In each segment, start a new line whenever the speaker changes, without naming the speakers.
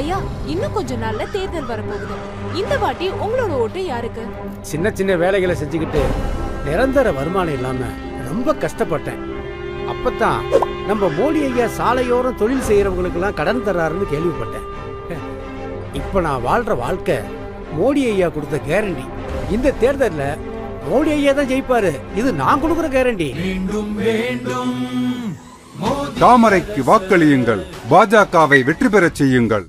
ஐயா இன்னும் கொஞ்ச நாள்ல தேர்தல் வரப்போகுது. இந்த வாட்டி உங்களோட ஓட்டு யாருக்கு?
சின்ன சின்ன வேலைகளை செஞ்சுக்கிட்டு நிரந்தர வருமானம் இல்லாம ரொம்ப கஷ்டப்பட்டேன். அப்பதான் நம்ம மோடி ஐயா சாலையோரம் தொழில் செய்யறவங்களுக்கெல்லாம் கடன் தர்றாருன்னு கேள்விப்பட்டேன். இப்ப நான் வாழ்ற வாழ்க்கை மோடி ஐயா கொடுத்த கேரண்டி இந்த தேர்தல்ல மோடி ஐயா தான் ஜெயிப்பாரு. இது நான் கொடுக்குற கேரண்டி
தாமரைக்கு வாக்களியுங்கள். பாஜகவை வெற்றி பெறச் செய்யுங்கள்.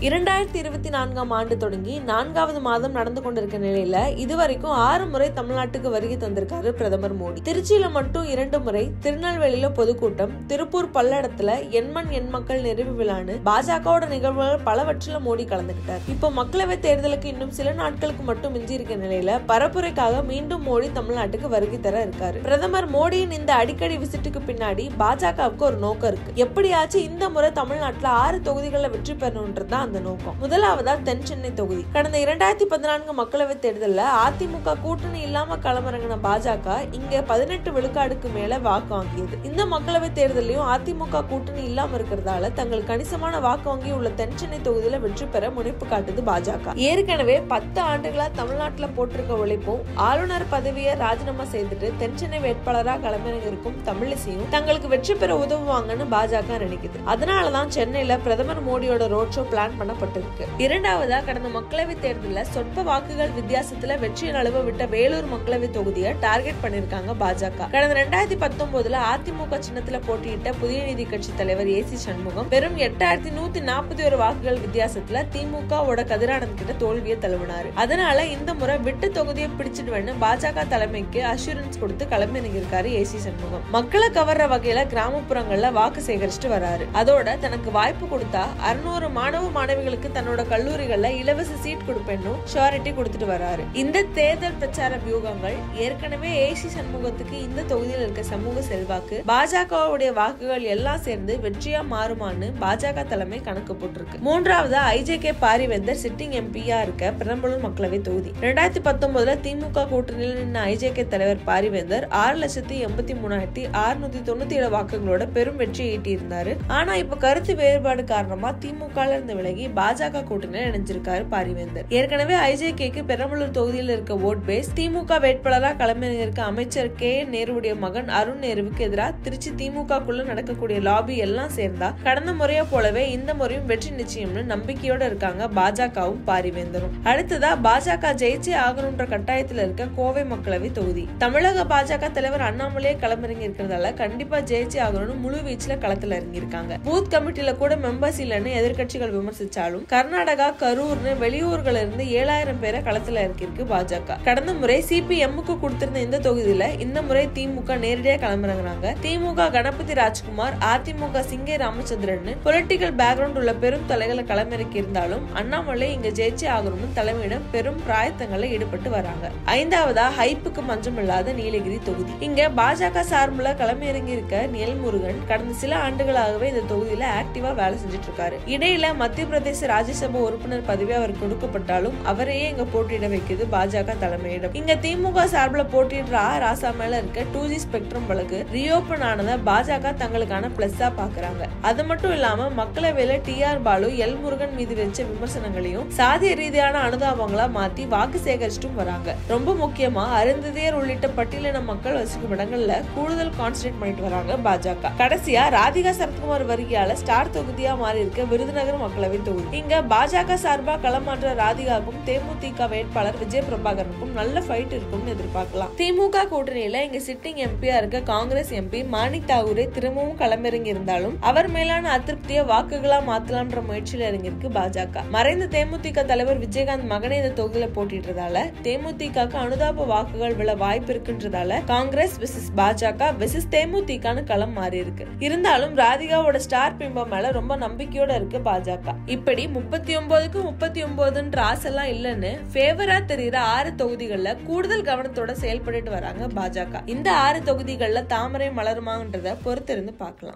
இரண்டாயிரத்தி இருபத்தி நான்காம் ஆண்டு தொடங்கி நான்காவது மாதம் நடந்து கொண்டிருக்க நிலையில இதுவரைக்கும் ஆறு முறை தமிழ்நாட்டுக்கு வருகை தந்திருக்காரு பிரதமர் மோடி. திருச்சியில மட்டும் இரண்டு முறை திருநெல்வேலியில பொதுக்கூட்டம் திருப்பூர் பல்லடத்துல எண்மண் எண் மக்கள் நிறைவு விழான்னு பாஜகவோட நிகழ்வுகள் பலவற்றில மோடி கலந்துகிட்டார் இப்போ மக்களவை தேர்தலுக்கு இன்னும் சில நாட்களுக்கு மட்டும் மிஞ்சி இருக்க நிலையில பரப்புரைக்காக மீண்டும் மோடி தமிழ்நாட்டுக்கு வருகை தர இருக்காரு. பிரதமர் மோடியின் இந்த அடிக்கடி விசிட்டுக்கு பின்னாடி பாஜகவுக்கு ஒரு நோக்கம் இருக்கு. எப்படியாச்சும் இந்த முறை தமிழ்நாட்டுல ஆறு தொகுதிகளில் வெற்றி பெறணும்ன்றதுதான் அந்த நோக்கம். முதலாவதா தென் சென்னை தொகுதி. கடந்த இரண்டாயிரத்தி பதினான்கு மக்களவை தேர்தலில் அதிமுக கூட்டணி இல்லாம களமிறங்கின பாஜக இங்க பதினெட்டு விழுக்காடுக்கு மேல வாக்கு வாங்கியது. இந்த மக்களவை தேர்தலையும் அதிமுக கூட்டணி இல்லாம இருக்கிறதால தங்கள் கணிசமான வாக்கு வாங்கி உள்ள தென் சென்னை தொகுதியில வெற்றி பெற முனைப்பு காட்டுது பாஜக. ஏற்கனவே பத்து ஆண்டுகளா தமிழ்நாட்டுல போட்டிருக்க உழைப்பும் ஆளுநர் பதவியை ராஜினாமா செய்துட்டு தென் சென்னை வேட்பாளராக களமிறங்கிருக்கும் தமிழிசையும் தங்களுக்கு வெற்றி பெற உதவுவாங்கன்னு பாஜக நினைக்குது. அதனாலதான் சென்னையில பிரதமர் மோடியோட ரோட் ஷோ பிளான் பண்ணப்பட்டிருக்கு. இரண்டாவதா கடந்த மக்களவை தேர்தலில் சொற்ப வாக்குகள் வித்தியாசத்துல வெற்றி நழுவ விட்ட வேலூர் மக்களவை தொகுதியை டார்கெட் பண்ணிருக்காங்க பாஜக. கடந்த ரெண்டாயிரத்தி பத்தொன்பதுல அதிமுக சின்னத்துல போட்டியிட்ட புதிய நீதி கட்சி தலைவர் ஏ சி சண்முகம் வெறும் எட்டாயிரத்தி நூத்தி நாற்பத்தி ஒரு வாக்குகள் வித்தியாசத்துல திமுகவோட கதிரானந்த் கிட்ட தோல்வியை தழுவினாரு. அதனால இந்த முறை விட்டு தொகுதியை பிடிச்சிடுவேன்னு பாஜக தலைமைக்கு அஷூரன்ஸ் கொடுத்து கிளம்பி இருக்காரு ஏ சி சண்முகம். மக்களை கவர்ற வகையில கிராமப்புறங்கள்ல வாக்கு சேகரிச்சுட்டு வராரு. அதோட தனக்கு வாய்ப்பு கொடுத்தா அறுநூறு மாணவ மாணவிகளுக்கு தன்னோட கல்லூரிகள்ல இலவச சீட் கொடுப்பேன்னு ஷோரிட்டி கொடுத்துட்டு வராரு. இந்த தேர்தல் பிரச்சார வியூகங்கள் ஏற்கனவே ஏசி சண்முகத்துக்கு இந்த தொகுதியில் இருக்க சமூக செல்வாக்கு பாஜகவுடைய வாக்குகள் எல்லாம் சேர்ந்து வெற்றியா மாறுமான்னு பாஜக தலைமை கணக்கு போட்டிருக்கு. மூன்றாவது ஐஜேகே பாரிவேந்தர் சிட்டிங் எம்பியா இருக்க பெரம்பலூர் மக்களவை தொகுதி. ரெண்டாயிரத்தி பத்தொன்பதுல திமுக கூட்டணியில் நின்ன ஐஜேகே தலைவர் பாரிவேந்தர் ஆறு லட்சத்தி எண்பத்தி மூணாயிரத்தி அறுநூத்தி தொண்ணூத்தி ஏழு வாக்குகளோட பெரும் வெற்றி ஈட்டியிருந்தாரு. ஆனா இப்ப கருத்து வேறுபாடு காரணமா திமுக இருந்து விலகி பாஜக கூட்டணியில் இணைஞ்சிருக்காரு பாரிவேந்தர். ஏற்கனவே ஐஜேகேக்கு பெரம்பலூர் தொகுதியில் இருக்க ஓட் பேஸ் திமுக வேட்பாளராக களமிறங்கியிருக்க அமைச்சர் கே நேருடைய மகன் அருண் நேருவுக்கு எதிராக திருச்சி திமுகக்குள்ள நடக்கக்கூடிய லாபி எல்லாம் சேர்ந்தா கடந்த முறையை போலவே இந்த முறையும் வெற்றி நிச்சயம்னு நம்பிக்கையோட இருக்காங்க பாஜகவும் பாரிவேந்தரும். அடுத்ததா பாஜக ஜெயிச்சே ஆகணும்ன்ற கட்டாயத்தில் இருக்க கோவை மக்களவை தொகுதி. தமிழக பாஜக தலைவர் அண்ணாமலையே களமிறங்கி இருக்கிறதால கண்டிப்பா ஜெயிச்சே ஆகணும்னு முழு வீச்சுல களத்துல இறங்கியிருக்காங்க. பூத் கமிட்டியில கூட மெம்பர்ஸ் இல்லைன்னு எதிர்க்கட்சிகள் விமர்சிச்சாலும் கர்நாடகா கரூர்னு வெளியூர்கள்ல இருந்து ஏழாயிரம் பேரை களத்துல இறக்கியிருக்கு பாஜக. கடந்த முறை சிபிஎம்முக்கு கொடுத்திருந்த இந்த தொகுதியில இந்த முறை திமுக நேரடியா கிளம்புறாங்க திமுக கணபதி ராஜ்குமார் அதிமுக சிங்கே ராமச்சந்திரன் பொலிட்டிக்கல் பேக்ரவுண்ட் உள்ள பெரும் தலைகளை களமிறக்கி இருந்தாலும் அண்ணாமலை இங்க ஜெயிச்சே ஆகணும்னு தலைமையிடம் பெரும் பிராயத்தங்களில் ஈடுபட்டு வராங்க. ஐந்தாவதா ஹைப்புக்கு மஞ்சம் இல்லாத நீலகிரி தொகுதி. இங்க பாஜக சார்புல களமிறங்கி இருக்க நியல்முருகன் கடந்த சில ஆண்டுகளாகவே இந்த தொகுதியில ஆக்டிவா வேலை செஞ்சுட்டு இருக்காரு. இடையில மத்திய பிரதேச ராஜ்யசபா உறுப்பினர் பதவி அவர் கொடுக்கப்பட்டாலும் அவரையே இங்க போட்டியிட வைக்குது பாஜக தலைமையிடம். இங்க திமுக சார்பில் போட்டியிடுற ஆ ராசா மேல இருக்க டூ ஜி ஸ்பெக்ட்ரம் வழக்கு ரீஓபன் ஆனதை பாஜக தங்களுக்கான பிளஸ்ஸா பாக்குறாங்க அது மட்டும் இல்லாம மக்களவையில T R Balu L Murugan மீது வச்ச விமர்சனங்களையும் சாதிய ரீதியான அனுதாபங்களா மாத்தி வாக்கு சேகரிச்சிட்டும் வராங்க. ரொம்ப முக்கியமா அருந்ததியர் உள்ளிட்ட பட்டியலின மக்கள் வசிக்கும் இடங்கள்ல கூடுதல் கான்சன்ட்ரேட் பண்ணிட்டு வராங்க பாஜக. கடைசியா ராதிகா சரத்குமார் வருகையால ஸ்டார் தொகுதியா மாறி இருக்க விருதுநகர் மக்களவை தொகுதி. இங்க பாஜக சார்பா களமாற்ற ராதிகாவுக்கும் தேமுதிக வேட்பாளர் விஜய் பிரபாகரனுக்கும் நல்ல ஃபைட் இருக்கும்னு எதிர்பார்க்கலாம். திமுக கூட்டணியில இங்க சிட்டிங் எம்பியா இருக்க காங்கிரஸ் எம்பி மாணிக் தாகூரே திரும்பவும் களமிறங்கி இருந்தாலும் அவர் மேலான அதிருப்தியை வாக்குகளா மாத்தலாம்ன்ற முயற்சியில இறங்கியிருக்கு பாஜக. மறைந்த தேமுதிக தலைவர் விஜயகாந்த் மகனே இந்த தொகுதியில போட்டியிட்டதால தேமுதிகக்கு அனுதாப வாக்குகள் விழ வாய்ப்பு இருக்குன்றதால காங்கிரஸ் விசஸ் பாஜக விசஸ் தேமுதிகன்னு களம் மாறி இருக்கு இருந்தாலும் ராதிகாவோட ஸ்டார் பிம்பம் மேல ரொம்ப நம்பிக்கையோட இருக்கு பாஜக. இப்படி முப்பத்தி ஒன்பதுக்கு முப்பத்தி ஒன்பதுன்ற ஆசெல்லாம் இல்லைன்னு ஃபேவரா தெரியுற ஆறு தொகுதிகளில் கூடுதல் கவனத்தோட செயல்பட்டு வராங்க பாஜக. இந்த ஆறு தொகுதிகளில் தாமரை மலருமான்றத பொறுத்திருந்து பார்க்கலாம்.